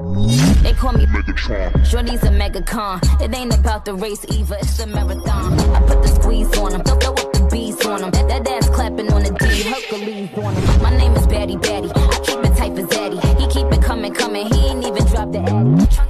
They call me Megatron. Shorty's a megaton. It ain't about the race either, it's a marathon. I put the squeeze on them, throw up the bees on them. That ass clapping on the D, Hercules on them. My name is Batty Batty. I keep it tight for Zaddy. He keep it coming, coming. He ain't even dropped the ad.